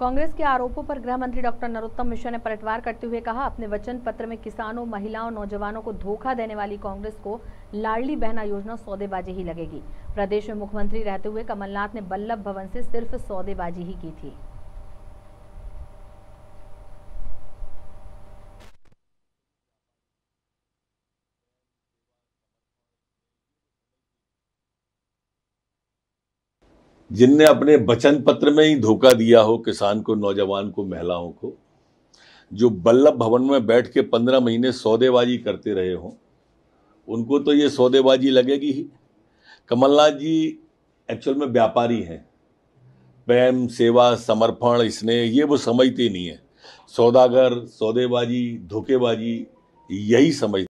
कांग्रेस के आरोपों पर गृह मंत्री डॉक्टर नरोत्तम मिश्रा ने पलटवार करते हुए कहा, अपने वचन पत्र में किसानों, महिलाओं, नौजवानों को धोखा देने वाली कांग्रेस को लाडली बहना योजना सौदेबाजी ही लगेगी। प्रदेश में मुख्यमंत्री रहते हुए कमलनाथ ने बल्लभ भवन से सिर्फ़ सौदेबाजी ही की थी। जिनने अपने वचन पत्र में ही धोखा दिया हो किसान को, नौजवान को, महिलाओं को, जो बल्लभ भवन में बैठ के पंद्रह महीने सौदेबाजी करते रहे हों, उनको तो ये सौदेबाजी लगेगी ही। कमलनाथ जी एक्चुअल में व्यापारी हैं। प्रेम, सेवा, समर्पण, स्नेह, ये वो समझते नहीं है। सौदागर, सौदेबाजी, धोखेबाजी, यही समझ